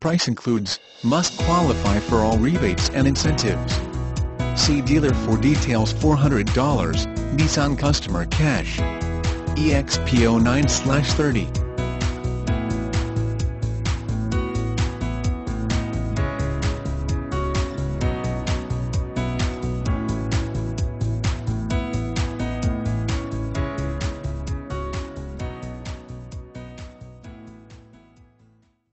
Price includes, must qualify for all rebates and incentives. See dealer for details $400, Nissan customer cash. EXP 09-30.